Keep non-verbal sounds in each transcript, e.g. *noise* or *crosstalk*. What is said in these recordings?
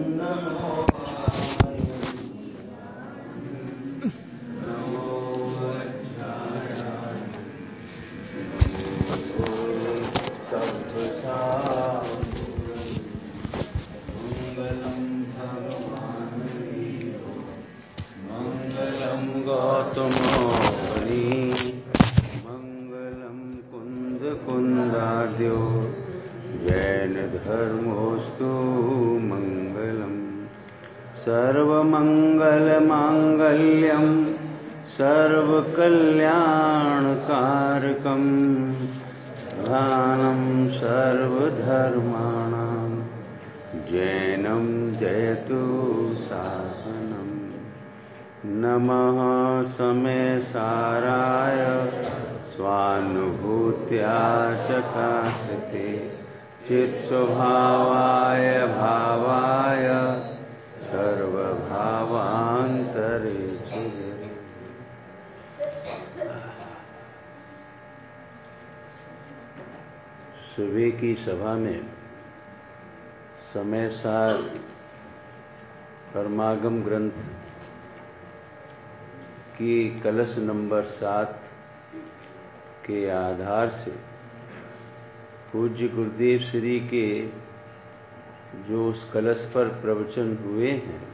南无阿弥陀佛。की सभा में समय सार परमागम ग्रंथ की कलश नंबर सात के आधार से पूज्य गुरुदेव श्री के जो उस कलश पर प्रवचन हुए हैं,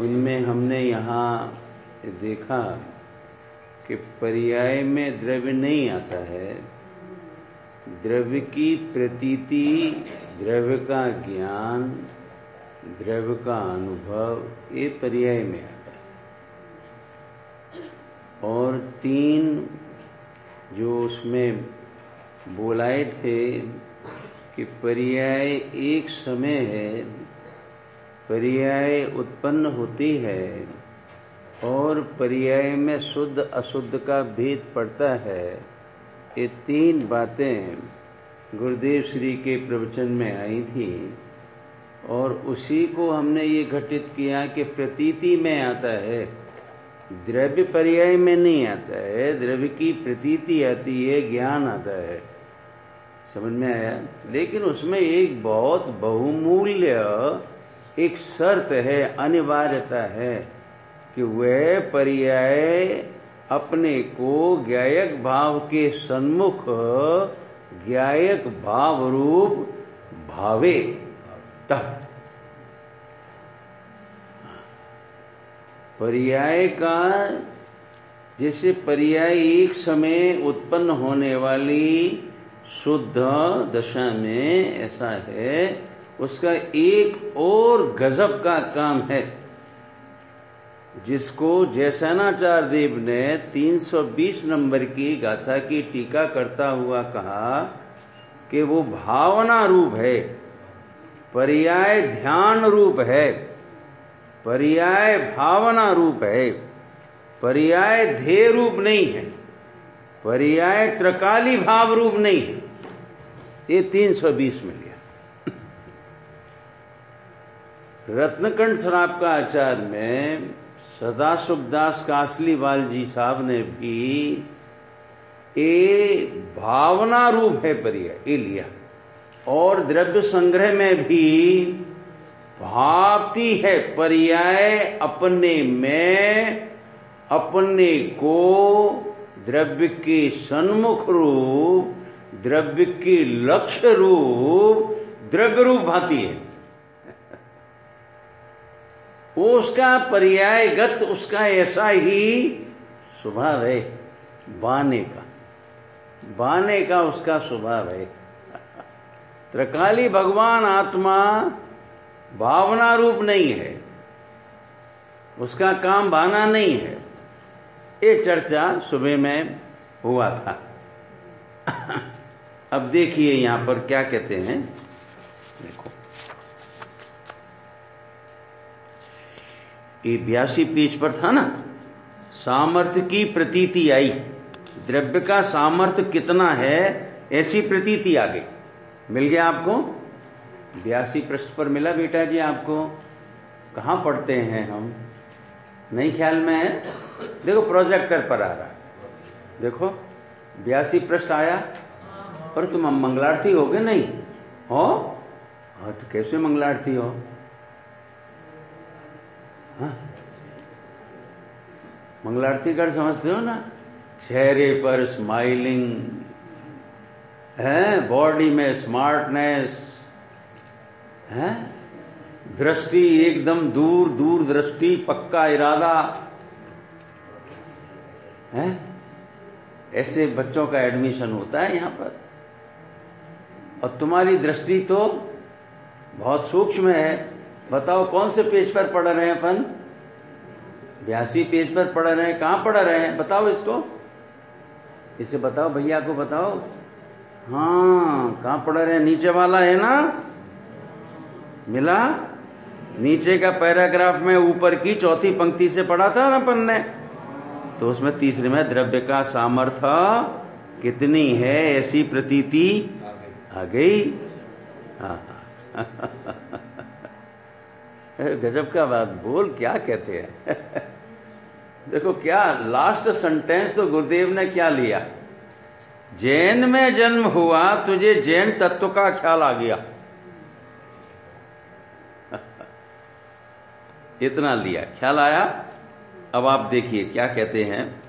उनमें हमने यहाँ देखा कि पर्याय में द्रव्य नहीं आता है। द्रव्य की प्रतीति, द्रव्य का ज्ञान, द्रव्य का अनुभव, ये पर्याय में आता है। और तीन जो उसमें बोलाए थे कि पर्याय एक समय है, पर्याय उत्पन्न होती है और पर्याय में शुद्ध अशुद्ध का भेद पड़ता है। ये तीन बातें गुरुदेव श्री के प्रवचन में आई थी और उसी को हमने ये घटित किया कि प्रतीति में आता है, द्रव्य पर्याय में नहीं आता है। द्रव्य की प्रतीति आती है, ज्ञान आता है। समझ में आया? लेकिन उसमें एक बहुत बहुमूल्य एक शर्त है, अनिवार्यता है, कि वह पर्याय अपने को ज्ञायक भाव के सन्मुख ज्ञायक भाव रूप भावे। तब पर्याय का, जैसे पर्याय एक समय उत्पन्न होने वाली शुद्ध दशा में ऐसा है, उसका एक और गजब का काम है। जिसको जैसनाचार्य देव ने 320 नंबर की गाथा की टीका करता हुआ कहा कि वो भावना रूप है, पर्याय ध्यान रूप है, पर्याय भावना रूप है, पर्याय ध्येय रूप नहीं है। पर्याय त्रकाली भाव रूप नहीं है। ये 320 में लिया। रत्नकंठ शराब का आचार में सदाशुभदास कासलीवाल जी साहब ने भी ए भावना रूप है परिया ये लिया। और द्रव्य संग्रह में भी भावती है पर्याय अपने में, अपने को द्रव्य के सन्मुख रूप, द्रव्य के लक्ष्य रूप द्रव्य रूप भाती है। उसका पर्यायगत, उसका ऐसा ही स्वभाव है, बाने का। बाने का उसका स्वभाव है। त्रिकाली भगवान आत्मा भावना रूप नहीं है। उसका काम बाना नहीं है। ये चर्चा सुबह में हुआ था। अब देखिए यहाँ पर क्या कहते हैं। देखो। ये ब्यासी पेज पर था ना। सामर्थ्य की प्रतीति आई। द्रव्य का सामर्थ्य कितना है, ऐसी प्रतीति आ गई। मिल गया आपको? ब्यासी पृष्ठ पर मिला बेटा जी आपको। कहाँ पढ़ते हैं हम? नहीं ख्याल में है? देखो प्रोजेक्टर पर आ रहा देखो, ब्यासी प्रश्न आया। और तुम मंगलार्थी हो गए नहीं? हो? हाँ तो कैसे मंगलार्थी हो? हाँ। मंगलार्थी कर समझते हो ना? चेहरे पर स्माइलिंग है? बॉडी में स्मार्टनेस है? दृष्टि एकदम दूर दूर दृष्टि, पक्का इरादा। है? ऐसे बच्चों का एडमिशन होता है यहाँ पर। और तुम्हारी दृष्टि तो बहुत सूक्ष्म है। बताओ कौन से पेज पर पढ़ रहे हैं अपन? बयासी पेज पर पढ़ रहे हैं। कहाँ पढ़ रहे हैं? बताओ इसको। इसे बताओ, भैया को बताओ। हाँ कहाँ पढ़ रहे हैं? नीचे वाला है ना? मिला? नीचे का पैराग्राफ में ऊपर की चौथी पंक्ति से पढ़ा था ना अपन ने? तो उसमें तीसरे में द्रव्य का सामर्थ्य कितनी है ऐसी प्रतीति आ गई। हाँ, हाँ। गजब का बात बोल क्या कहते हैं? देखो क्या लास्ट सेंटेंस तो गुरुदेव ने क्या लिया? जैन में जन्म हुआ तुझे जैन तत्व का ख्याल आ गया। इतना लिया। ख्याल आया? अब आप देखिए क्या कहते हैं।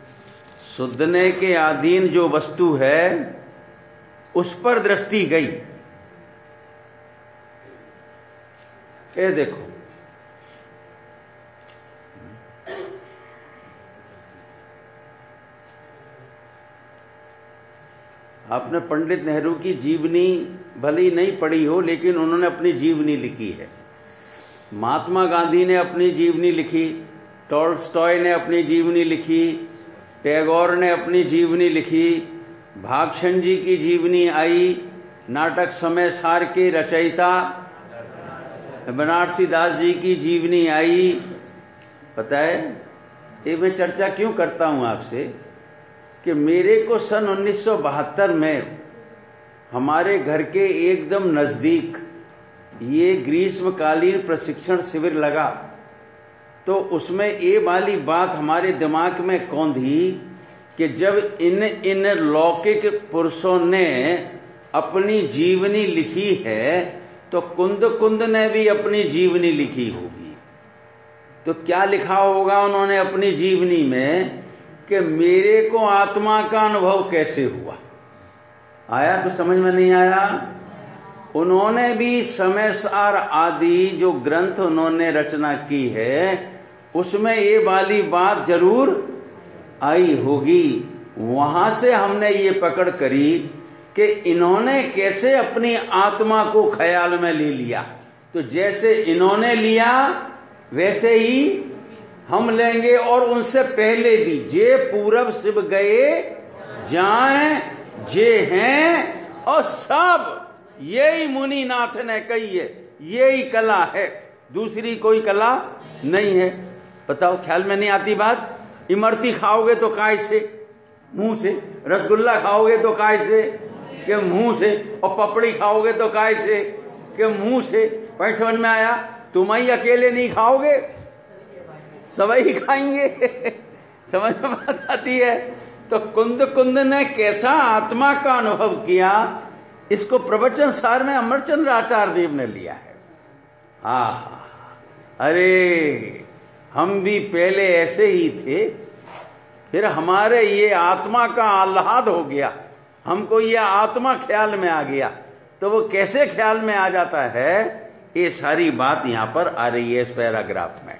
सुधने के अधीन जो वस्तु है, उस पर दृष्टि गई। ये देखो। आपने पंडित नेहरू की जीवनी भली नहीं पढ़ी हो, लेकिन उन्होंने अपनी जीवनी लिखी है। महात्मा गांधी ने अपनी जीवनी लिखी, टॉल्स्टॉय ने अपनी जीवनी लिखी, टैगोर ने अपनी जीवनी लिखी भागशन जी की जीवनी आई, नाटक समय सार के रचयिता बनारसी दास जी की जीवनी आई। पता है, ये मैं चर्चा क्यों करता हूँ आपसे? कि मेरे को सन 1972 में हमारे घर के एकदम नज़दीक ये ग्रीष्मकालीन प्रशिक्षण शिविर लगा तो उसमें ये वाली बात हमारे दिमाग में कौंधी कि जब इन इन लौकिक पुरुषों ने अपनी जीवनी लिखी है तो कुंद कुंद ने भी अपनी जीवनी लिखी होगी। तो क्या लिखा होगा उन्होंने अपनी जीवनी में कि मेरे को आत्मा का अनुभव कैसे हुआ? आया तो समझ में नहीं आया? उन्होंने भी समय सार आदि जो ग्रंथ उन्होंने रचना की है, उसमें ये वाली बात ज़रूर आई होगी। वहाँ से हमने ये पकड़ करी कि इन्होंने कैसे अपनी आत्मा को ख्याल में ले लिया। तो जैसे इन्होंने लिया, वैसे ही हम लेंगे और उनसे पहले भी। जे पूरब शिव गए, जाए, जे हैं और सब यही मुनिनाथ ने कही है, यही कला है। दूसरी कोई कला नहीं है। बताओ, ख्याल में नहीं आती बात? इमरती खाओगे तो काय से? मुँह से? रसगुल्ला खाओगे तो काय से? के मुँह से? और पपड़ी खाओगे तो काय से? के मुँह से? पैठ समझ में आया? तुम ही अकेले नहीं खाओगे? सभी खाएँगे। *laughs* समझ में बात आती है? तो कुंद कुंद ने कैसा आत्मा का अनुभव किया? इसको प्रवचन सार में अमरचंद्र आचार्य देव ने लिया है। हा अरे, हम भी पहले ऐसे ही थे, फिर हमारे ये आत्मा का आह्लाद हो गया, हमको ये आत्मा ख्याल में आ गया तो वो कैसे ख्याल में आ जाता है? ये सारी बात यहाँ पर आ रही है इस पैराग्राफ में।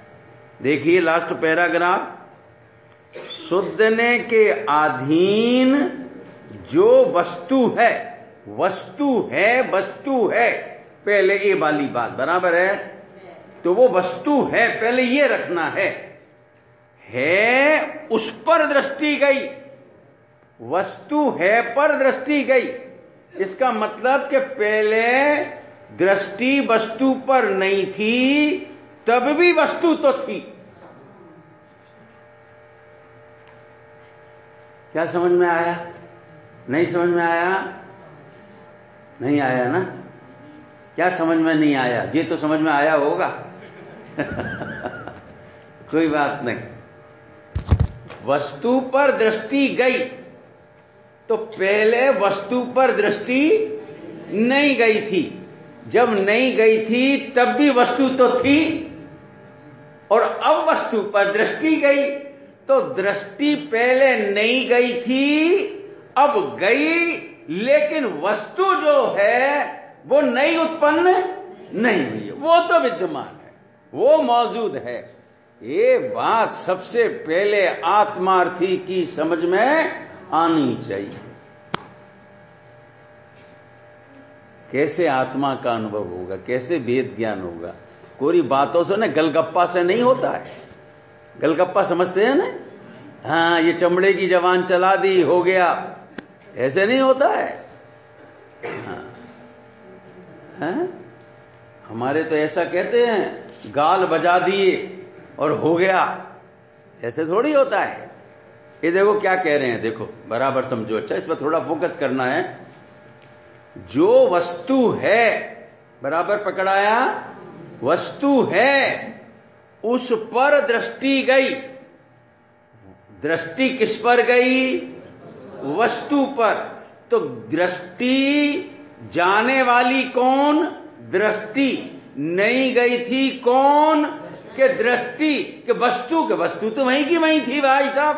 देखिए लास्ट पैराग्राफ शुद्धने के अधीन जो वस्तु है वस्तु है वस्तु है। पहले ये वाली बात बराबर है? तो वो वस्तु है, पहले ये रखना है। है उस पर दृष्टि गई। वस्तु है, पर दृष्टि गई। इसका मतलब कि पहले दृष्टि वस्तु पर नहीं थी, तब भी वस्तु तो थी। क्या समझ में आया? नहीं समझ में आया? नहीं आया ना? क्या समझ में नहीं आया? ये तो समझ में आया होगा। *laughs* कोई बात नहीं। वस्तु पर दृष्टि गई तो पहले वस्तु पर दृष्टि नहीं गई थी। जब नहीं गई थी, तब भी वस्तु तो थी, और अब वस्तु पर दृष्टि गई तो दृष्टि पहले नहीं गई थी, अब गई लेकिन वस्तु जो है, वो नई उत्पन्न नहीं हुई। वो तो विद्यमान है। वो मौजूद है। ये बात सबसे पहले आत्मार्थी की समझ में आनी चाहिए। कैसे आत्मा का अनुभव होगा? कैसे वेद ज्ञान होगा? कोई बातों से ना गलगप्पा से नहीं होता है। गलगप्पा समझते हैं ना? हाँ ये चमड़े की जवान चला दी, हो गया। ऐसे नहीं होता है। हाँ, हाँ? हमारे तो ऐसा कहते हैं गाल बजा दिए और हो गया। ऐसे थोड़ी होता है। ये देखो क्या कह रहे हैं देखो बराबर समझो। अच्छा इस पर थोड़ा फोकस करना है। जो वस्तु है बराबर पकड़ाया वस्तु है उस पर दृष्टि गई। दृष्टि किस पर गई? वस्तु पर तो दृष्टि जाने वाली कौन? दृष्टि। नहीं गई थी कौन? के दृष्टि। के वस्तु। के वस्तु तो वहीं की वहीं थी भाई साहब।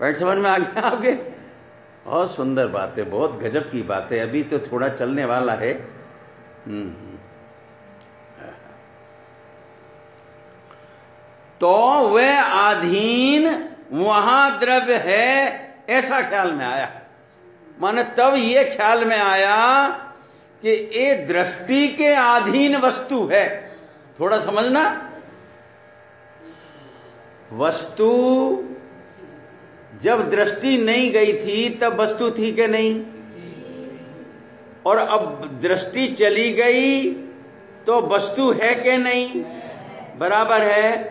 पैंट समझ में आ गया आपके? बहुत सुंदर बात है बहुत गजब की बात। है अभी तो थोड़ा चलने वाला है। हम्म। तो वह अधीन वहाँ द्रव्य है, ऐसा ख्याल में आया। माने तब ये ख्याल में आया कि ये दृष्टि के अधीन वस्तु है। थोड़ा समझना? वस्तु, जब दृष्टि नहीं गई थी, तब वस्तु थी कि नहीं? और अब दृष्टि चली गई तो वस्तु है कि नहीं? बराबर है।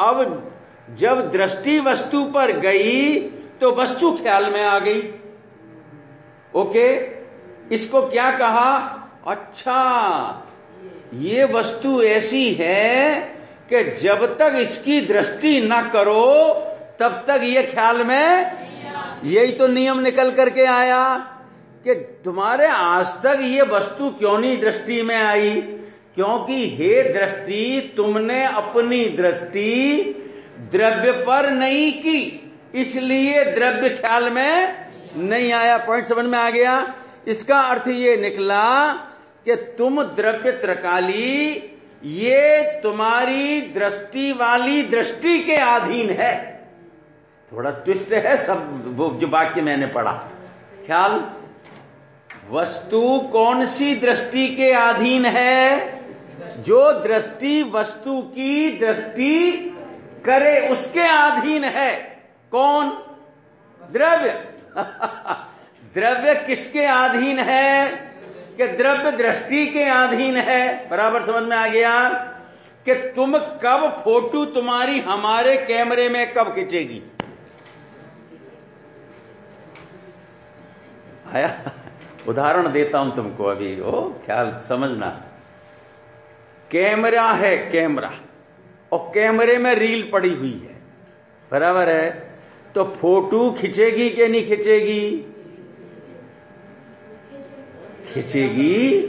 अब जब दृष्टि वस्तु पर गई तो वस्तु ख्याल में आ गई। ओके? इसको क्या कहा? अच्छा ये वस्तु ऐसी है कि जब तक इसकी दृष्टि न करो, तब तक ये ख्याल में यही तो नियम निकल करके आया कि तुम्हारे आज तक ये वस्तु क्यों नहीं दृष्टि में आई? क्योंकि हे दृष्टि, तुमने अपनी दृष्टि द्रव्य पर नहीं की, इसलिए द्रव्य ख्याल में नहीं आया। पॉइंट समझ में आ गया? इसका अर्थ ये निकला कि तुम द्रव्य त्रकाली, ये तुम्हारी दृष्टि वाली दृष्टि के अधीन है। थोड़ा ट्विस्ट है सब, वो जो वाक्य मैंने पढ़ा। ख्याल, वस्तु कौन सी दृष्टि के अधीन है? जो दृष्टि, वस्तु की दृष्टि करे उसके अधीन है। कौन? द्रव्य। *laughs* द्रव्य किसके अधीन है? कि द्रव्य दृष्टि के अधीन है। बराबर समझ में आ गया? कि तुम कब फ़ोटो तुम्हारी हमारे कैमरे में कब खींचेगी? आया, उदाहरण देता हूँ तुमको अभी। ओ, ख्याल, समझना। कैमरा है, कैमरा। और कैमरे में रील पड़ी हुई है। बराबर है? तो फ़ोटो खिंचेगी कि नहीं खिंचेगी? खिंचेगी।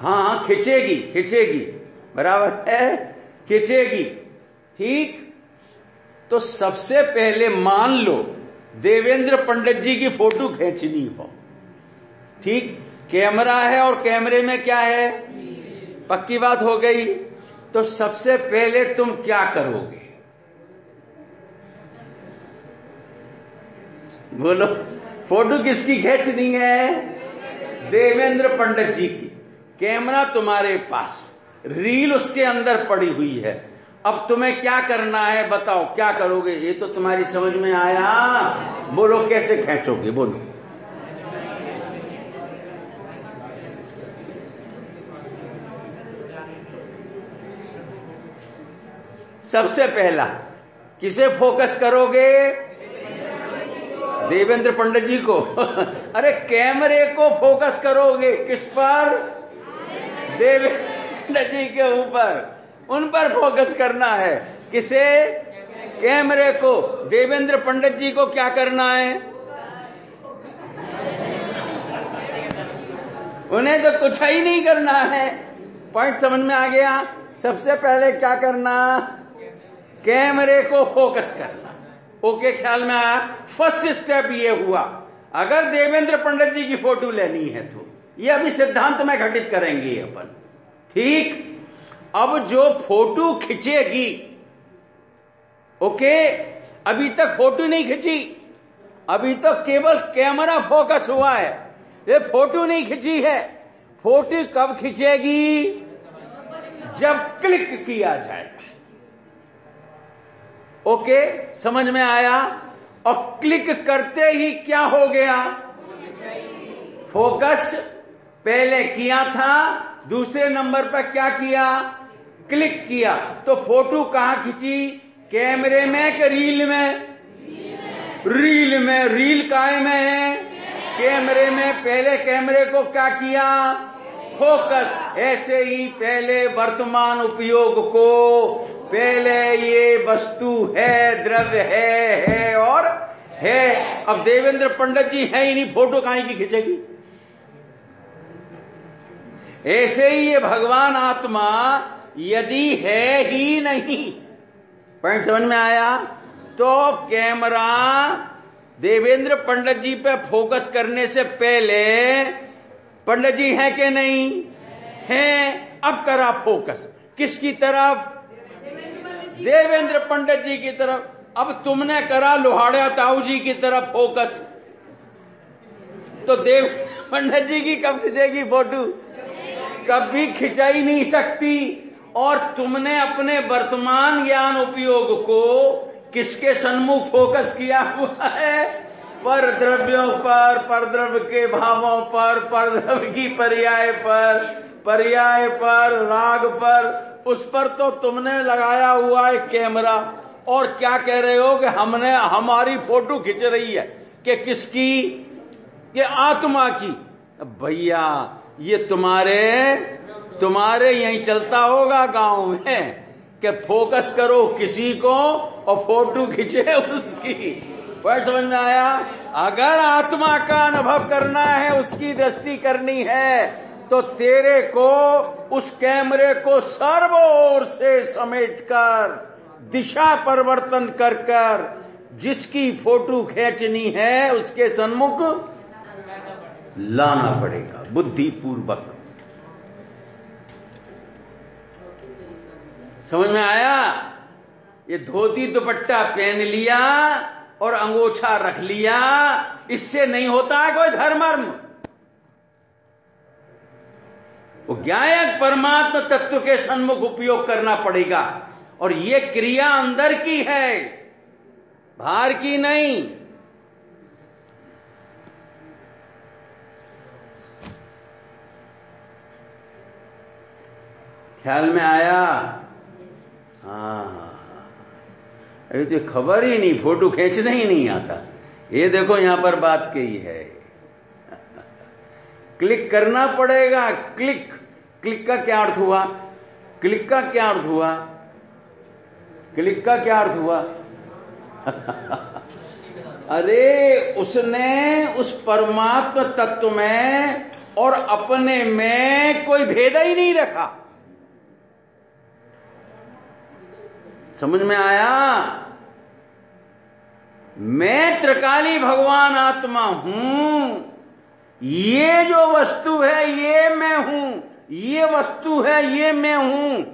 हाँ हाँ खिंचेगी खिंचेगी। बराबर है? खिंचेगी। ठीक? तो सबसे पहले मान लो, देवेंद्र पंडित जी की फ़ोटो खींचनी हो। ठीक? कैमरा है और कैमरे में क्या है? पक्की बात हो गई। तो सबसे पहले तुम क्या करोगे? बोलो, फ़ोटो किसकी खींचनी है? देवेंद्र पंडित जी की। कैमरा तुम्हारे पास, रील उसके अंदर पड़ी हुई है। अब तुम्हें क्या करना है बताओ, क्या करोगे? ये तो तुम्हारी समझ में आया। बोलो, कैसे खेचोगे? बोलो। सबसे पहला, किसे फोकस करोगे? देवेंद्र पंडित जी को। *laughs* अरे, कैमरे को फोकस करोगे? किस पर? देवेंद्र जी के ऊपर। उन पर फोकस करना है। किसे? कैमरे को। देवेंद्र पंडित जी को क्या करना है? उन्हें तो कुछ ही नहीं करना है। पॉइंट समझ में आ गया? सबसे पहले क्या करना? कैमरे को फोकस करना। ओके, ख्याल में आया? फ़र्स्ट स्टेप ये हुआ। अगर देवेंद्र पंडित जी की फ़ोटो लेनी है तो ये अभी सिद्धांत में घटित करेंगे अपन। ठीक? अब जो फ़ोटो खिंचेगी, ओके? अभी तक फ़ोटो नहीं खिंची। अभी तक केवल कैमरा फोकस हुआ है। ये फ़ोटो नहीं खिंची है। फ़ोटो कब खिंचेगी? जब क्लिक किया जाएगा। ओके, समझ में आया? और क्लिक करते ही क्या हो गया? फोकस पहले किया था, दूसरे नंबर पर क्या किया? क्लिक किया। तो फ़ोटो कहाँ खींची? कैमरे में कि रील में? रील में। रील काय में है? कैमरे में। पहले कैमरे को क्या किया? फोकस ऐसे ही पहले वर्तमान उपयोग को, पहले ये वस्तु है, द्रव्य है है और है। अब देवेंद्र पंडित जी है ही नहीं, फ़ोटो कहीं की खींचेगी? ऐसे ही ये भगवान आत्मा यदि है ही नहीं, पॉइंट समझ में आया तो कैमरा देवेंद्र पंडित जी पे फोकस करने से पहले पंडित जी है कि नहीं? है। अब करा फोकस। किसकी तरफ़? देवेंद्र पंडित जी की तरफ़। अब तुमने करा लोहाड़ा ताऊ जी की तरफ़ फोकस। तो देव पंडित जी की कब खिंचेगी फ़ोटो? कभी खिंचाई नहीं सकती। और तुमने अपने वर्तमान ज्ञान उपयोग को किसके सन्मुख फोकस किया हुआ है? पर द्रव्यों पर पर द्रव्य के भावों पर पर द्रव्य की पर्याय पर पर्याय पर, राग पर, उस पर तो तुमने लगाया हुआ है कैमरा। और क्या कह रहे हो कि हमने, हमारी फ़ोटो खींच रही है कि किसकी? ये आत्मा की। भैया, ये तुम्हारे तुम्हारे यहीं चलता होगा गाँव में, कि फोकस करो किसी को और फ़ोटो खींचे उसकी। पॉइंट समझ में आया? अगर आत्मा का अनुभव करना है, उसकी दृष्टि करनी है तो तेरे को, उस कैमरे को सर्व ओर से समेटकर दिशा परिवर्तन कर कर, जिसकी फ़ोटो खींचनी है, उसके सन्मुख लाना पड़ेगा, बुद्धिपूर्वक। समझ में आया? ये धोती दुपट्टा पहन लिया और अंगोछा रख लिया, इससे नहीं होता है कोई धर्मर्म। वो ज्ञायक परमात्मा तत्व के सन्मुख उपयोग करना पड़ेगा, और ये क्रिया अंदर की है, बाहर की नहीं। ख्याल में आया हाँ अभी तो खबर ही नहीं, फ़ोटो खींचना ही नहीं आता। ये देखो यहाँ पर बात कही है। *laughs* क्लिक करना पड़ेगा, क्लिक। क्लिक का क्या अर्थ हुआ? क्लिक का क्या अर्थ हुआ? क्लिक का क्या अर्थ हुआ? *laughs* अरे उसने उस परमात्म तत्व में और अपने में कोई भेद ही नहीं रखा। समझ में आया? मैं त्रिकाली भगवान आत्मा हूँ। ये जो वस्तु है, ये मैं हूँ। ये वस्तु है, ये मैं हूँ।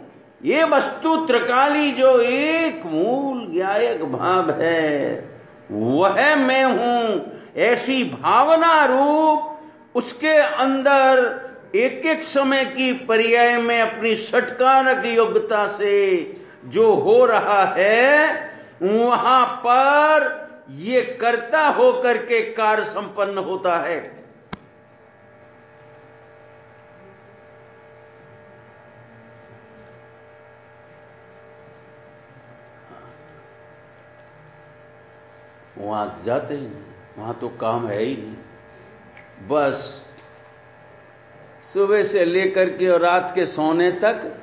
ये वस्तु त्रिकाली जो एक मूल ज्ञायक भाव है, वह मैं हूँ। ऐसी भावना रूप उसके अंदर एक एक समय की पर्याय में अपनी षटकारक योग्यता से जो हो रहा है, वहाँ पर ये कर्ता होकर के कार्य संपन्न होता है। वहाँ जाते ही नहीं, वहाँ तो काम है ही नहीं। बस सुबह से लेकर के और रात के सोने तक,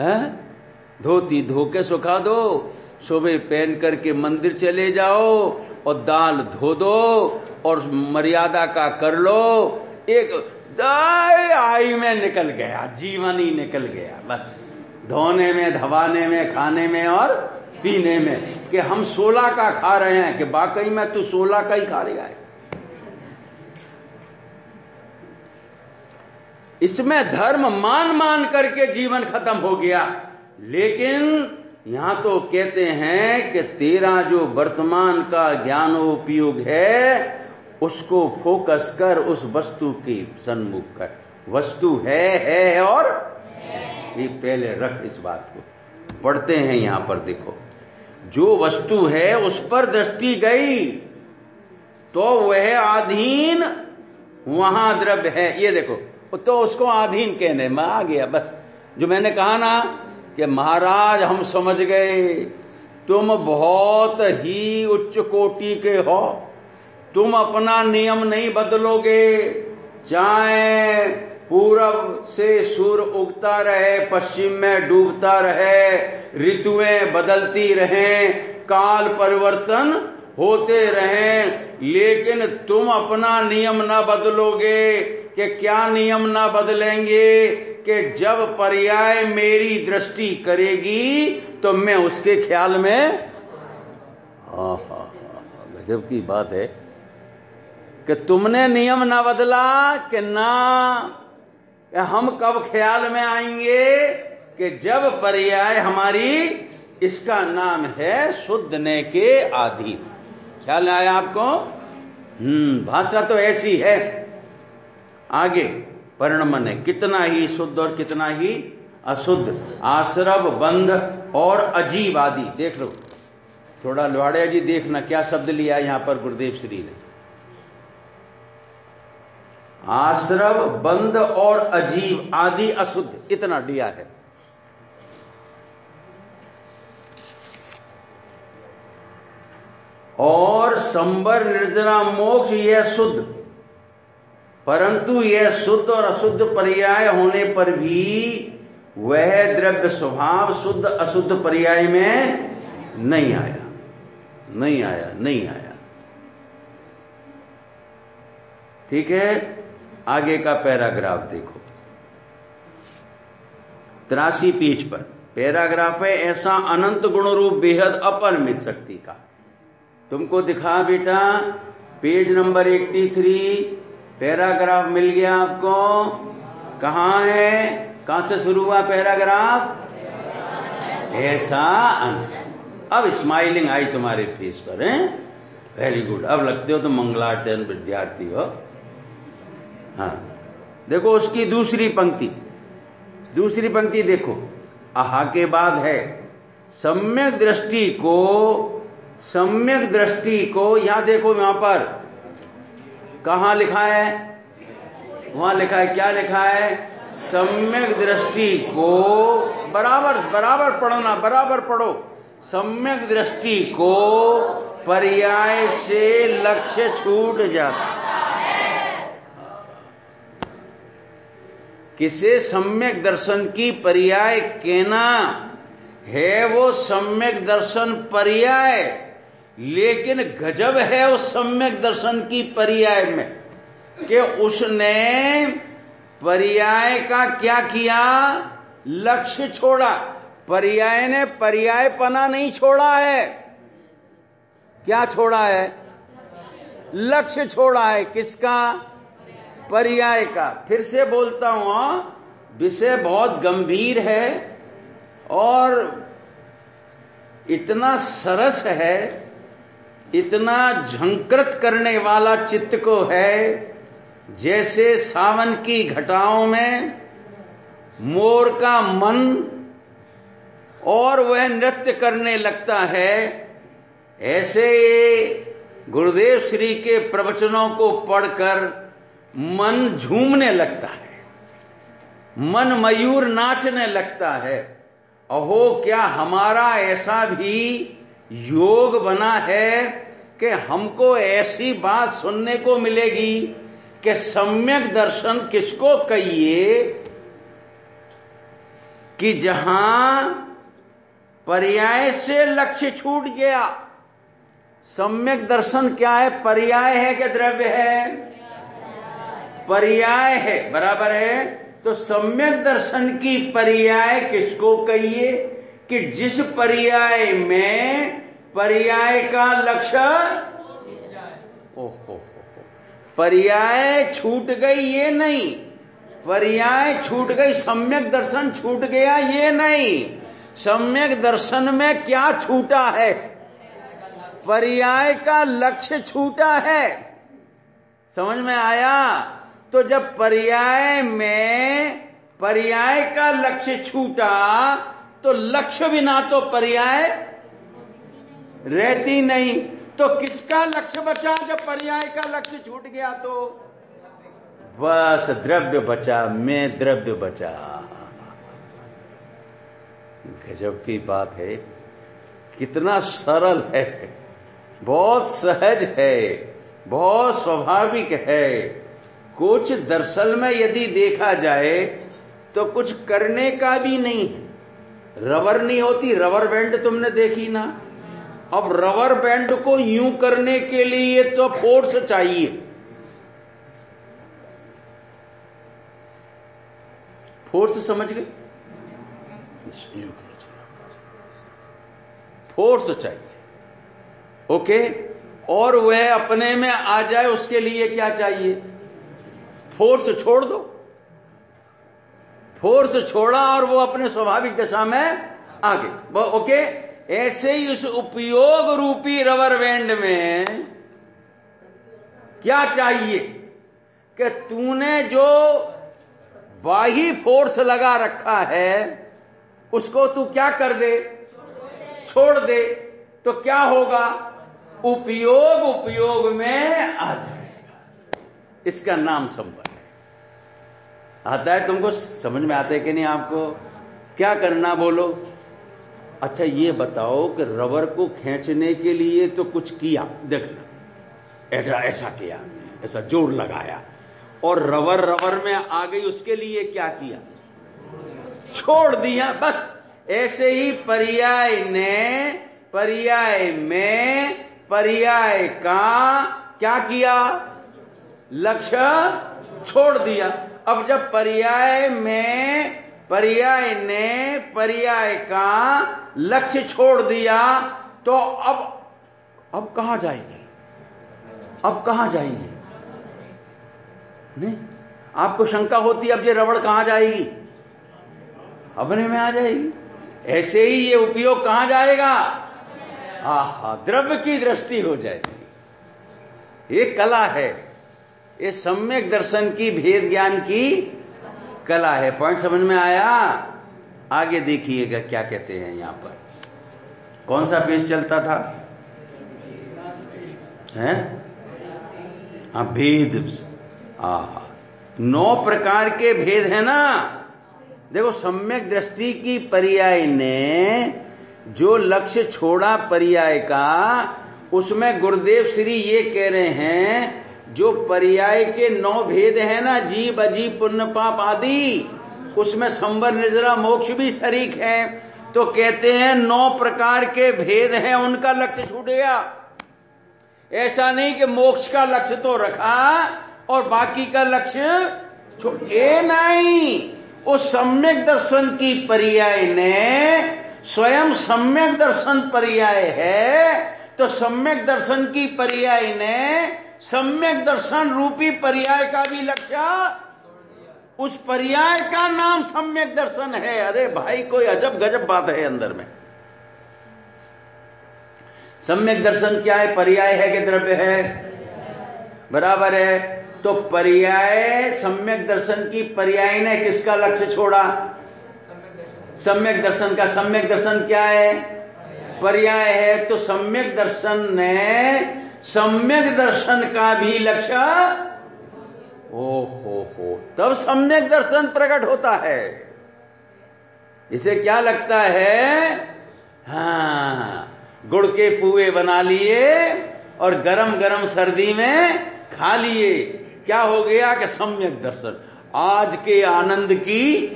है? धोती धो के सुखा दो सुबह पहन करके मंदिर चले जाओ और दाल धो दो और मर्यादा का कर लो। एक आई में निकल गया, जीवन ही निकल गया, बस। धोने में, धवाने में, खाने में और पीने में कि हम सोलह का खा रहे हैं कि बाकई में तू सोलह का ही खा रहा है। इसमें धर्म मान मान करके जीवन खत्म हो गया। लेकिन यहाँ तो कहते हैं कि तेरा जो वर्तमान का ज्ञान उपयोग है, उसको फोकस कर उस वस्तु के सन्मुख कर। वस्तु है है और ये पहले रख इस बात को। पढ़ते हैं यहाँ पर देखो। जो वस्तु है, उस पर दृष्टि गई तो वह अधीन वहाँ द्रव्य है। ये देखो तो उसको अधीन कहने में आ गया। बस, जो मैंने कहा ना कि महाराज, हम समझ गए, तुम बहुत ही उच्च कोटि के हो। तुम अपना नियम नहीं बदलोगे। चाहे पूरब से सूर्य उगता रहे, पश्चिम में डूबता रहे, ऋतुएँ बदलती रहें, काल परिवर्तन होते रहें, लेकिन तुम अपना नियम न बदलोगे। कि क्या नियम ना बदलेंगे कि जब पर्याय मेरी दृष्टि करेगी तो मैं उसके ख्याल में गजब की बात है कि तुमने नियम ना बदला कि ना, कि हम कब ख्याल में आएँगे कि जब पर्याय हमारी इसका नाम है शुद्ध ने के आधीन। ख्याल आया आपको? हम्म भाषा तो ऐसी है। आगे परिणमन है कितना ही शुद्ध और कितना ही अशुद्ध, आश्रव, बंध और अजीब आदि देख लो। थोड़ा लुहाड़िया जी देखना, क्या शब्द लिया यहाँ पर गुरुदेव श्री ने? आश्रव बंद और अजीब आदि अशुद्ध, इतना दिया है। और संबर निर्जरा मोक्ष, यह शुद्ध। परंतु यह शुद्ध और अशुद्ध पर्याय होने पर भी वह द्रव्य स्वभाव शुद्ध, अशुद्ध पर्याय में नहीं आया। नहीं आया नहीं आया। ठीक है? आगे का पैराग्राफ देखो। त्रासी पीठ पर। पैराग्राफ है, ऐसा अनंत गुण रूप बेहद अपरमित शक्ति का। तुमको दिखा बेटा, पेज नंबर 83 पैराग्राफ मिल गया आपको। कहा है? कहाँ से शुरू हुआ पैराग्राफ? ऐसा। अब स्माइलिंग आई तुम्हारे फेस पर, है? वेरी गुड अब लगते हो तो मंगलाचरण विद्यार्थी हो। हाँ। देखो उसकी दूसरी पंक्ति। दूसरी पंक्ति देखो। आहा के बाद है। सम्यक दृष्टि को, सम्यक दृष्टि को, यहाँ देखो यहाँ पर। कहा लिखा है? वहाँ लिखा है, क्या लिखा है? सम्यक दृष्टि को बराबर बराबर पढ़ना बराबर पढ़ो। सम्यक दृष्टि को पर्याय से लक्ष्य छूट जाता किसे सम्यक दर्शन की पर्याय कहना है, वो सम्यक दर्शन पर्याय लेकिन गजब है उस सम्यक दर्शन की पर्याय में कि उसने पर्याय का क्या किया? लक्ष्य छोड़ा। पर्याय ने पर्याय पना नहीं छोड़ा है। क्या छोड़ा है? लक्ष्य छोड़ा है किसका? पर्याय का। फिर से बोलता हूँ, विषय बहुत गंभीर है और इतना सरस है इतना झंकृत करने वाला चित्त को है, जैसे सावन की घटाओं में मोर का मन और वह नृत्य करने लगता है, ऐसे गुरुदेव श्री के प्रवचनों को पढ़कर मन झूमने लगता है, मन मयूर नाचने लगता है, अहो, क्या हमारा ऐसा भी योग बना है कि हमको ऐसी बात सुनने को मिलेगी कि सम्यक दर्शन किसको कहिए कि जहाँ पर्याय से लक्ष्य छूट गया। सम्यक दर्शन क्या है? पर्याय है कि द्रव्य है? पर्याय है। बराबर है? तो सम्यक दर्शन की पर्याय किसको कहिए? कि जिस पर्याय में पर्याय का लक्ष्य ओहो पर्याय छूट गई ये नहीं। पर्याय छूट गई, सम्यक दर्शन छूट गया ये नहीं। सम्यक दर्शन में क्या छूटा है? पर्याय का लक्ष्य छूटा है। समझ में आया? तो जब पर्याय में पर्याय का लक्ष्य छूटा तो लक्ष्य बिना तो पर्याय रहती नहीं। तो किसका लक्ष्य बचा? जब पर्याय का लक्ष्य छूट गया तो? बस द्रव्य बचा, मैं द्रव्य बचा। गजब की बात है। कितना सरल है। बहुत सहज है। बहुत स्वाभाविक है। कुछ दरअसल में यदि देखा जाए तो कुछ करने का भी नहीं है। रबर नहीं होती, रबर बैंड तुमने देखी ना? अब रबर बैंड को यूँ करने के लिए तो फोर्स चाहिए। फोर्स समझ गए? फोर्स चाहिए। ओके? और वह अपने में आ जाए, उसके लिए क्या चाहिए? फोर्स छोड़ दो। फोर्स छोड़ा और वो अपने स्वाभाविक दशा में आगे। ओके? ऐसे ही उस उपयोग रूपी रबर बैंड में क्या चाहिए? कि तूने जो बाही फोर्स लगा रखा है, उसको तू क्या कर दे? छोड़ दे। तो क्या होगा? उपयोग उपयोग में आ जाएगा। इसका नाम संबंध। आता है तुमको समझ में आता है कि नहीं आपको? क्या करना बोलो? अच्छा ये बताओ कि रबर को खींचने के लिए तो कुछ किया, देखना। ऐसा ऐसा किया, ऐसा ज़ोर लगाया। और रबर रबर में आ गई, उसके लिए क्या किया? छोड़ दिया, बस। ऐसे ही पर्याय ने, पर्याय में, पर्याय का क्या किया? लक्ष्य छोड़ दिया। अब जब पर्याय में, पर्याय ने, पर्याय का लक्ष्य छोड़ दिया तो अब अब कहा जाएगी? अब कहा जाएँगे? नहीं, आपको शंका होती है, अब ये रबड़ कहाँ जाएगी? अपने में आ जाएगी। ऐसे ही ये उपयोग कहाँ जाएगा? आहा, द्रव्य की दृष्टि हो जाएगी। ये कला है। ये सम्यक दर्शन की, भेद ज्ञान की कला है। पॉइंट समझ में आया? आगे देखिएगा क्या कहते हैं यहाँ पर। कौन सा पेज चलता था? हैं? हाँ भेद। आहा। नौ प्रकार के भेद है ना। देखो, सम्यक दृष्टि की पर्याय ने जो लक्ष्य छोड़ा पर्याय का, उसमें गुरुदेव श्री ये कह रहे हैं जो पर्याय के नौ भेद है ना, जीव अजीब पुण्य, पाप आदि, उसमें संबर निजरा मोक्ष भी शरीक है। तो कहते हैं, नौ प्रकार के भेद हैं, उनका लक्ष्य छूट गया। ऐसा नहीं कि मोक्ष का लक्ष्य तो रखा और बाकी का लक्ष्य ए नहीं। उस सम्यक दर्शन की पर्याय ने स्वयं सम्यक दर्शन पर्याय है तो सम्यक दर्शन की पर्याय ने सम्यक दर्शन रूपी पर्याय का भी लक्ष्य, उस पर्याय का नाम सम्यक दर्शन है। अरे भाई, कोई अजब गजब बात है अंदर में। सम्यक दर्शन क्या है? पर्याय है कि द्रव्य है? बराबर है। तो पर्याय, सम्यक दर्शन की पर्याय ने किसका लक्ष्य छोड़ा? सम्यक दर्शन का। सम्यक दर्शन क्या है? पर्याय है। तो सम्यक दर्शन ने सम्यक दर्शन का भी लक्ष्य ओ हो हो तब सम्यक दर्शन प्रकट होता है। इसे क्या लगता है? हाँ गुड़ के पुए बना लिए और गरम गरम सर्दी में खा लिए। क्या हो गया कि सम्यक दर्शन? आज के आनंद की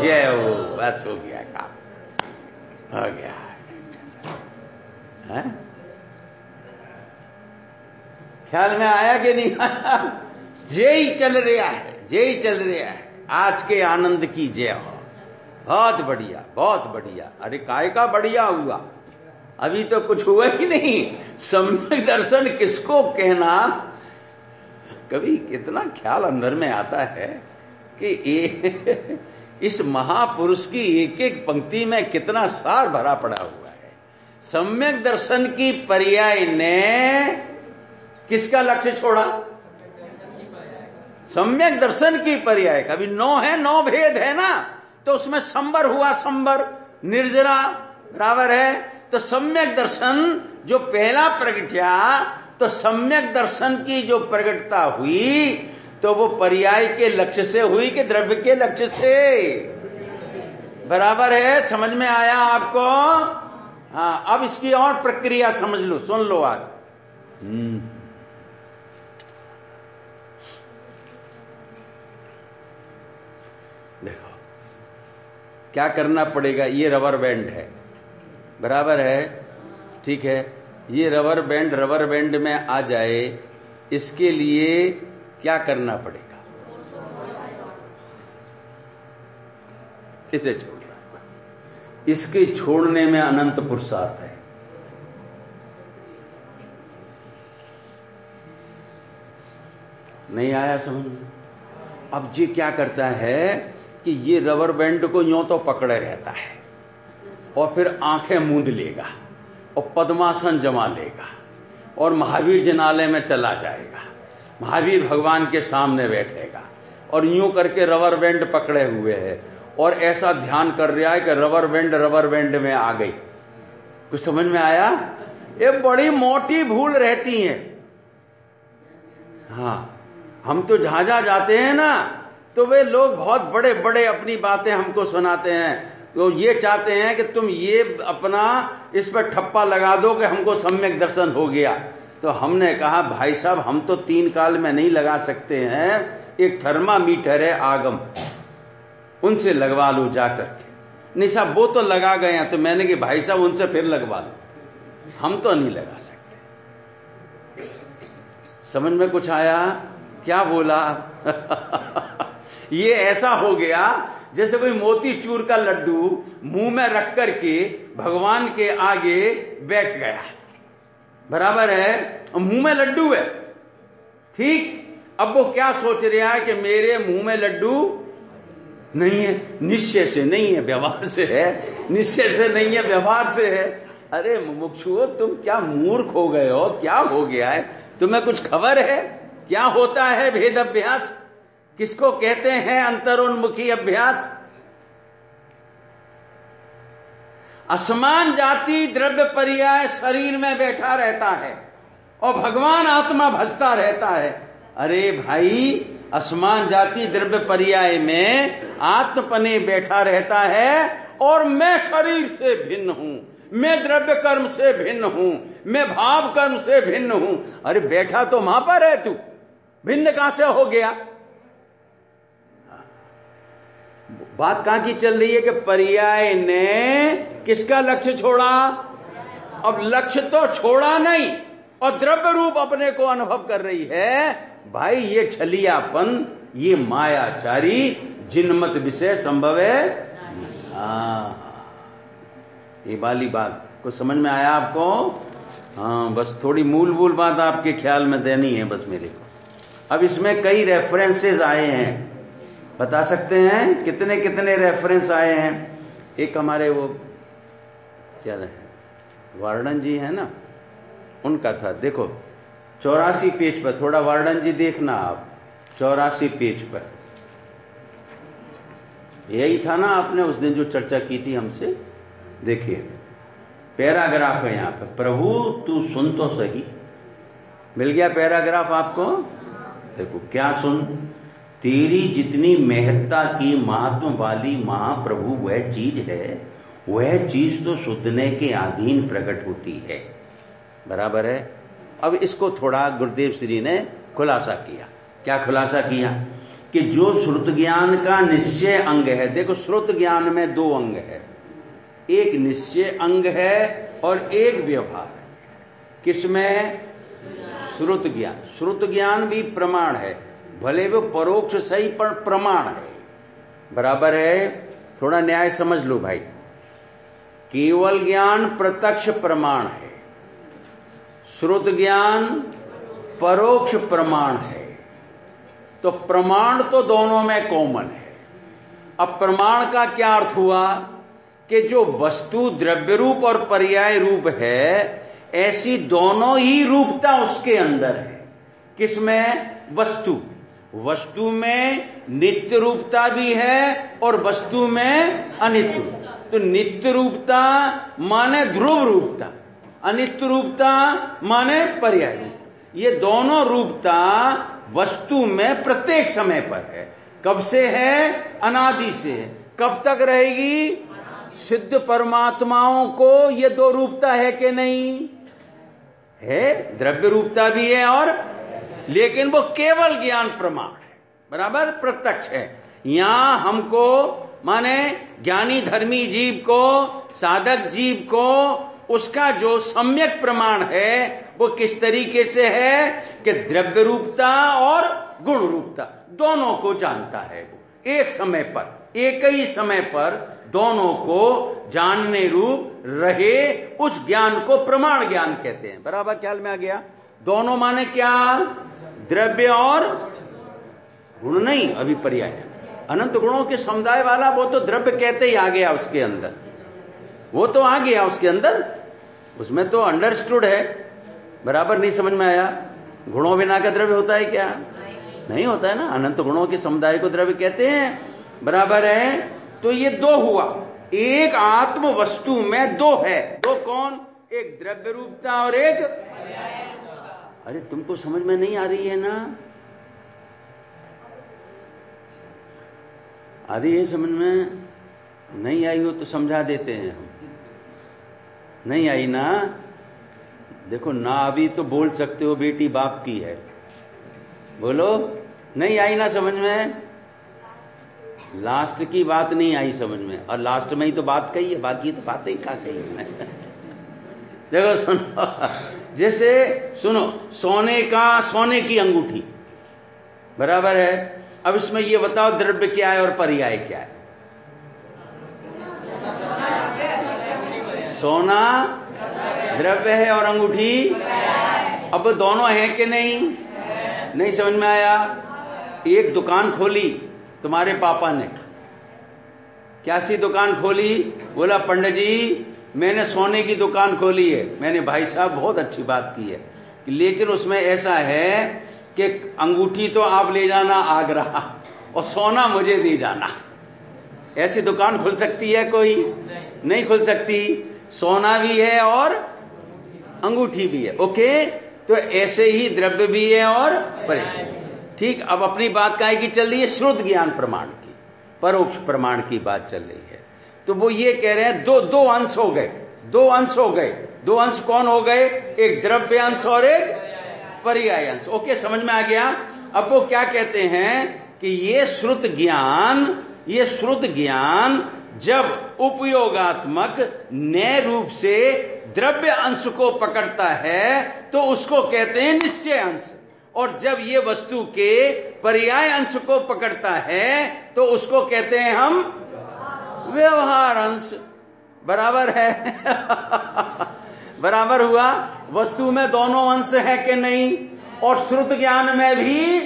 जय हो, बस हो गया काम। हो गया। है? ख्याल में आया कि नहीं? आया जे ही चल रहा है जय ही चल रहा है। आज के आनंद की जय हो। बहुत बढ़िया बहुत बढ़िया। अरे काय का बढ़िया हुआ? अभी तो कुछ हुआ ही नहीं। सम्यक दर्शन किसको कहना? कभी कितना ख्याल अंदर में आता है कि ए, इस महापुरुष की एक एक पंक्ति में कितना सार भरा पड़ा हुआ है। सम्यक दर्शन की पर्याय ने किसका लक्ष्य छोड़ा? सम्यक दर्शन की पर्याय कभी नौ है, नौ भेद है ना? तो उसमें संबर हुआ, संबर। निर्जरा बराबर है। तो सम्यक दर्शन जो पहला प्रगट्या तो सम्यक दर्शन की जो प्रगटता हुई तो वो पर्याय के लक्ष्य से हुई कि द्रव्य के लक्ष्य से? बराबर है। समझ में आया आपको? हाँ अब इसकी और प्रक्रिया समझ लो, सुन लो आज हम्म देखो क्या करना पड़ेगा? ये रबर बैंड है। बराबर है? ठीक है? ये रबर बैंड रबर बैंड में आ जाए, इसके लिए क्या करना पड़ेगा? इसे बस। इसके छोड़ने में अनंत पुरुषार्थ है। नहीं आया समझ अब जी क्या करता है? कि ये रबर बैंड को यूँ तो पकड़े रहता है, और फिर आँखें मूंद लेगा, और पद्मासन जमा लेगा, और महावीर जनालय में चला जाएगा, महावीर भगवान के सामने बैठेगा, और यूँ करके रबर बैंड पकड़े हुए है, और ऐसा ध्यान कर रहा है कि रबर बैंड रबर बैंड में आ गई। कुछ समझ में आया? ये बड़ी मोटी भूल रहती है। हाँ हम तो जहाँ जहाँ जाते हैं ना तो वे लोग बहुत बड़े बड़े अपनी बातें हमको सुनाते हैं। तो ये चाहते हैं कि तुम ये अपना इस पर ठप्पा लगा दो कि हमको सम्यक दर्शन हो गया। तो हमने कहा, भाई साहब, हम तो तीन काल में नहीं लगा सकते हैं। एक थर्मामीटर है आगम। उनसे लगवा लो जाकर के नहीं साहब वो तो लगा गए हैं। तो मैंने कि भाई साहब, उनसे फिर लगवा लो। हम तो नहीं लगा सकते। समझ में कुछ आया? क्या बोला? *laughs* ये ऐसा हो गया, जैसे कोई मोती चूर का लड्डू मुँह में रख करके भगवान के आगे बैठ गया। बराबर है? मुँह में लड्डू है। ठीक? अब वो क्या सोच रहा है कि मेरे मुँह में लड्डू नहीं है? निश्चय से नहीं है, व्यवहार से है। निश्चय से नहीं है, व्यवहार से है। अरे मुमुक्षुओ तुम क्या मूर्ख हो गए हो? क्या हो गया है? तुम्हें कुछ खबर है? क्या होता है भेद अभ्यास? किसको कहते हैं अंतरोन्मुखी अभ्यास? असमान जाति द्रव्य पर्याय शरीर में बैठा रहता है और भगवान आत्मा भजता रहता है। अरे भाई, असमान जाति द्रव्य पर्याय में आत्मपने बैठा रहता है और मैं शरीर से भिन्न हूँ, मैं द्रव्य कर्म से भिन्न हूँ, मैं भाव कर्म से भिन्न हूँ। अरे बैठा तो वहाँ पर है तू। भिन्न कहाँ से हो गया? बात कहाँ की चल रही है कि पर्याय ने किसका लक्ष्य छोड़ा? अब लक्ष्य तो छोड़ा नहीं, और द्रव्य रूप अपने को अनुभव कर रही है। भाई, ये छलियापन, ये मायाचारी जिनमत विषय संभव है? हाँ ये वाली बात, कुछ समझ में आया आपको? हाँ बस थोड़ी मूल मूल बात आपके ख्याल में देनी है बस मेरे को। अब इसमें कई रेफरेंसेस आए हैं। बता सकते हैं कितने कितने रेफरेंस आए हैं। एक हमारे वो, क्या है, वार्डन जी है ना? उनका था। देखो, चौरासी पेज पर, थोड़ा वार्डन जी देखना आप। चौरासी पेज पर। यही था ना आपने उस दिन जो चर्चा की थी हमसे? देखिए, पैराग्राफ है यहाँ पर। प्रभु, तू सुन तो सही। मिल गया पैराग्राफ आपको? देखो, क्या सुन? तेरी जितनी महत्ता की महात्म वाली महाप्रभु, वह चीज़ है। वह चीज़ तो सुधने के अधीन प्रकट होती है। बराबर है? अब इसको थोड़ा गुरुदेव श्री ने खुलासा किया। क्या खुलासा किया? कि जो श्रुत ज्ञान का निश्चय अंग है, देखो श्रुत ज्ञान में दो अंग है। एक निश्चय अंग है और एक व्यवहार किसमें? श्रुत ज्ञान। श्रुत ज्ञान भी प्रमाण है। भले वो परोक्ष सही पर प्रमाण है। बराबर है, थोड़ा न्याय समझ लो भाई। केवल ज्ञान प्रत्यक्ष प्रमाण है। श्रुत ज्ञान परोक्ष प्रमाण है। तो प्रमाण तो दोनों में कॉमन है। अब प्रमाण का क्या अर्थ हुआ कि जो वस्तु द्रव्य रूप और पर्याय रूप है, ऐसी दोनों ही रूपता उसके अंदर है। किसमें? वस्तु। वस्तु में नित्य रूपता भी है और वस्तु में अनित्य। तो नित्य रूपता माने ध्रुव रूपता, अनित्य रूपता माने पर्याय। ये दोनों रूपता वस्तु में प्रत्येक समय पर है। कब से है? अनादि से है। कब तक रहेगी? सिद्ध परमात्माओं को ये दो रूपता है कि नहीं? है, द्रव्य रूपता भी है और लेकिन वो केवल ज्ञान प्रमाण है। बराबर? प्रत्यक्ष है। यहाँ हमको, माने ज्ञानी धर्मी जीव को, साधक जीव को, उसका जो सम्यक प्रमाण है, वो किस तरीके से है कि द्रव्य रूपता और गुण रूपता दोनों को जानता है वो। एक समय पर, एक ही समय पर दोनों को जानने रूप रहे, उस ज्ञान को प्रमाण ज्ञान कहते हैं। बराबर ख्याल में आ गया? दोनों माने क्या? द्रव्य और गुण नहीं अभी पर्याय अनंत गुणों के समुदाय वाला वो तो द्रव्य कहते ही आ गया उसके अंदर। वो तो आ गया उसके अंदर। उसमें तो अंडरस्टूड है। बराबर नहीं समझ में आया। गुणों बिना का द्रव्य होता है क्या? नहीं होता है ना। अनंत गुणों के समुदाय को द्रव्य कहते हैं। बराबर है। तो ये दो हुआ। एक आत्म वस्तु में दो है। दो कौन? एक द्रव्य रूपता और एक अरे तुमको समझ में नहीं आ रही है ना? आ रही है समझ में? नहीं आई हो तो समझा देते हैं हम। नहीं आई ना? देखो ना अभी तो बोल सकते हो बेटी बाप की है। बोलो, नहीं आई ना समझ में? लास्ट की बात नहीं आई समझ में। और लास्ट में ही तो बात कही है, बाकी तो बातें ही कहा कही है। देखो सुनो। जैसे सुनो, सोने का, सोने की अंगूठी। बराबर है? अब इसमें ये बताओ, द्रव्य क्या है और पर्याय क्या है? सोना, द्रव्य है और अंगूठी। अब दोनों है कि नहीं? नहीं समझ में आया? एक दुकान खोली, तुम्हारे पापा ने। क्या सी दुकान खोली? बोला, पंडित जी मैंने सोने की दुकान खोली है। मैंने भाई साहब बहुत अच्छी बात की है। लेकिन उसमें ऐसा है कि अंगूठी तो आप ले जाना आगरा और सोना मुझे दे जाना। ऐसी दुकान खुल सकती है कोई? नहीं, नहीं खुल सकती। सोना भी है और अंगूठी भी है। ओके? तो ऐसे ही द्रव्य भी है और परे। ठीक अब अपनी बात का चल रही है? श्रुत ज्ञान प्रमाण की परोक्ष प्रमाण की बात चल रही है। तो वो ये कह रहे हैं, दो दो अंश हो गए। दो अंश हो गए। दो अंश कौन हो गए? एक द्रव्य अंश और एक पर्याय अंश। ओके, समझ में आ गया? अब वो क्या कहते हैं कि ये श्रुत ज्ञान, ये श्रुत ज्ञान जब उपयोगात्मक नए रूप से द्रव्य अंश को पकड़ता है तो उसको कहते हैं निश्चय अंश। और जब ये वस्तु के पर्याय अंश को पकड़ता है तो उसको कहते हैं हम व्यवहार अंश बराबर है। बराबर हुआ, वस्तु में दोनों अंश है कि नहीं? और श्रुत ज्ञान में भी?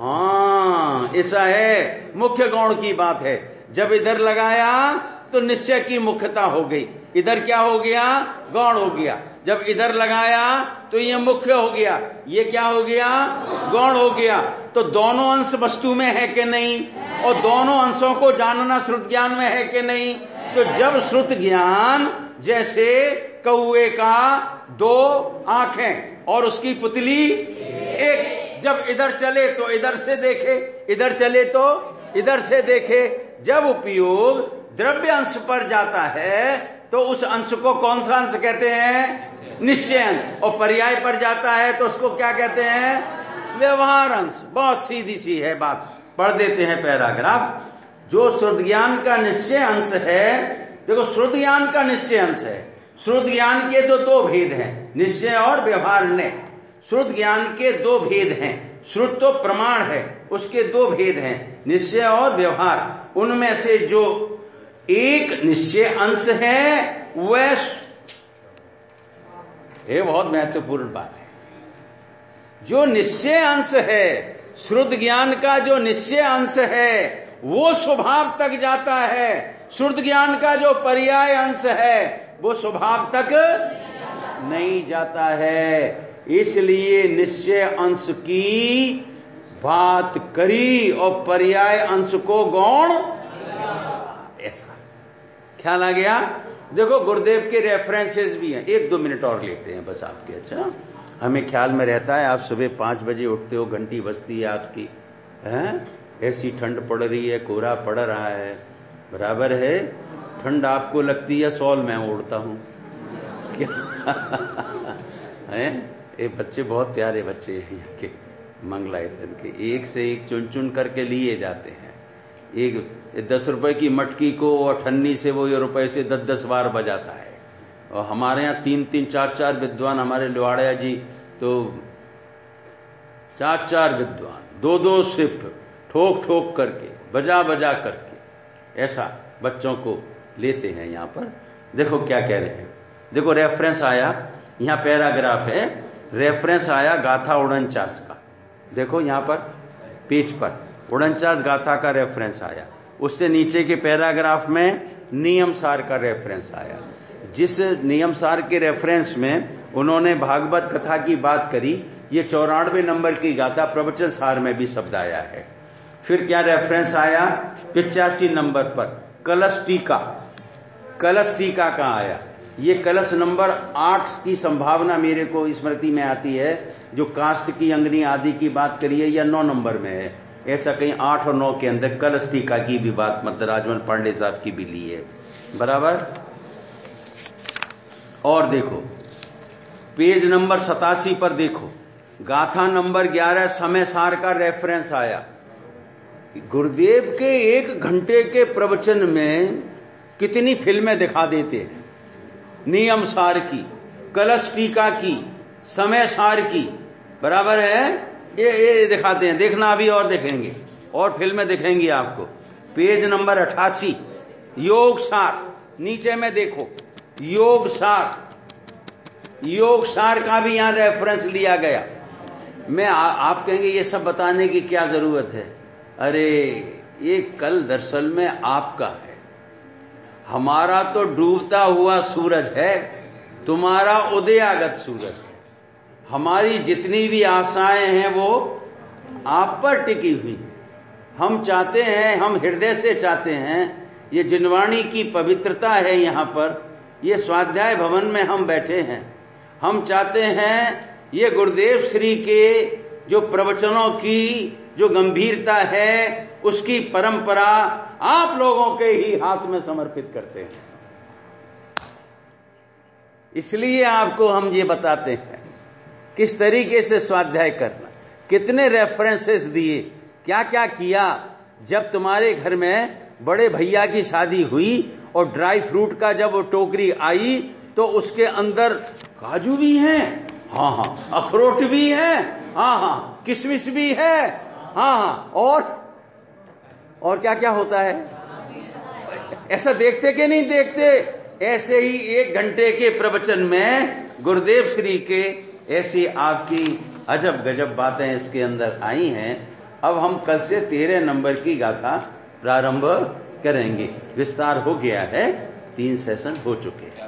हाँ ऐसा है। मुख्य गौण की बात है। जब इधर लगाया तो निश्चय की मुख्यता हो गई। इधर क्या हो गया? गौण हो गया। जब इधर लगाया तो ये मुख्य हो गया। ये क्या हो गया? गौण हो गया। तो दोनों अंश वस्तु में है कि नहीं? और दोनों अंशों को जानना श्रुत ज्ञान में है कि नहीं? तो जब श्रुत ज्ञान, जैसे कौए का दो आँखें और उसकी पुतली एक, जब इधर चले तो इधर से देखे। इधर चले तो इधर से देखे। जब उपयोग द्रव्य अंश पर जाता है तो उस अंश को कौन सा अंश कहते हैं? निश्चय अंश और पर्याय पर जाता है तो उसको क्या कहते हैं? व्यवहार अंश बहुत सीधी सी है बात। पढ़ देते हैं पैराग्राफ। जो श्रुत ज्ञान का निश्चय अंश है, देखो श्रुत ज्ञान का निश्चय अंश है। श्रुत ज्ञान के तो दो भेद हैं, निश्चय और व्यवहार ने। श्रुत ज्ञान के दो भेद हैं। श्रुत तो प्रमाण है, उसके दो भेद हैं, निश्चय और व्यवहार। उनमें से जो एक निश्चय अंश है, वह ये बहुत महत्वपूर्ण बात है। जो निश्चय अंश है, श्रुत ज्ञान का जो निश्चय अंश है, वो स्वभाव तक जाता है। श्रुत ज्ञान का जो पर्याय अंश है, वो स्वभाव तक नहीं जाता है। इसलिए निश्चय अंश की बात करी और पर्याय अंश को गौण। ऐसा। ख्याल आ गया? देखो, गुरुदेव के रेफरेंसेस भी हैं। एक दो मिनट और लेते हैं बस आपके अच्छा? हमें ख्याल में रहता है, आप सुबह पाँच बजे उठते हो, घंटी बजती है आपकी, है? ऐसी ठंड पड़ रही है, कोहरा पड़ रहा है। बराबर है? ठंड आपको लगती है, सॉल मैं उड़ता हूँ। *laughs* है? ये बच्चे बहुत प्यारे बच्चे हैं के मंगलायतन के। एक से एक चुन चुन करके लिए जाते हैं। एक दस रुपए की मटकी को और अठन्नी से वो ये रुपए से दस दस बार बजाता है। और हमारे यहाँ तीन तीन चार चार विद्वान हमारे लिवाड़िया जी तो चार चार विद्वान, दो दो शिफ्ट, ठोक ठोक करके, बजा बजा करके, ऐसा बच्चों को लेते हैं यहाँ पर। देखो क्या कह रहे हैं। देखो रेफरेंस आया, यहाँ पैराग्राफ है, रेफरेंस आया गाथा उड़नचास का। देखो यहाँ पर, पेज पर, उड़नचास गाथा का रेफरेंस आया। उससे नीचे के पैराग्राफ में नियम सार का रेफरेंस आया। जिस नियम सार के रेफरेंस में उन्होंने भागवत कथा की बात करी, ये चौरानवे नंबर की गाथा प्रवचन सार में भी शब्द आया है। फिर क्या रेफरेंस आया? पिचासी नंबर पर, कलश टीका। कलश टीका का आया? ये कलश नंबर आठ की संभावना मेरे को स्मृति में आती है, जो कास्ट की अंगनी आदि की बात करिए, या नौ नंबर में है। ऐसा कहीं आठ और नौ के अंदर कलश टीका की भी बात मद्राजमन पांडे साहब की भी ली है। बराबर? और देखो, पेज नंबर सतासी पर देखो। गाथा नंबर ग्यारह, समय सार का रेफरेंस आया। गुरुदेव के एक घंटे के प्रवचन में कितनी फ़िल्में दिखा देते हैं? नियम सार की, कलश टीका की, समय सार की। बराबर है? ये ये दिखाते हैं देखना अभी और देखेंगे। और फ़िल्में दिखेंगी आपको। पेज नंबर अठासी। योग सार। नीचे में देखो। योग सार। योग सार का भी यहाँ रेफरेंस लिया गया। मैं आ, आप कहेंगे ये सब बताने की क्या ज़रूरत है? अरे ये कल दरअसल में आपका है। हमारा तो डूबता हुआ सूरज है तुम्हारा उदयागत सूरज। हमारी जितनी भी आशाएँ हैं वो आप पर टिकी हुई। हम चाहते हैं, हम हृदय से चाहते हैं, ये जिनवाणी की पवित्रता है यहाँ पर, ये स्वाध्याय भवन में हम बैठे हैं। हम चाहते हैं ये गुरुदेव श्री के जो प्रवचनों की जो गंभीरता है, उसकी परंपरा आप लोगों के ही हाथ में समर्पित करते हैं। इसलिए आपको हम ये बताते हैं किस तरीके से स्वाध्याय करना, कितने रेफरेंसेस दिए क्या क्या किया जब तुम्हारे घर में बड़े भैया की शादी हुई और ड्राई फ्रूट का जब वो टोकरी आई तो उसके अंदर काजू भी हैं हाँ हाँ अखरोट भी है हाँ हाँ किशमिश भी है हाँ हाँ और और क्या क्या होता है? ऐसा देखते कि नहीं देखते? ऐसे ही एक घंटे के प्रवचन में गुरुदेव श्री के ऐसी आपकी अजब गजब बातें इसके अंदर आई हैं। अब हम कल से तेरह नंबर की गाथा प्रारंभ करेंगे। विस्तार हो गया है। तीन सेशन हो चुके हैं।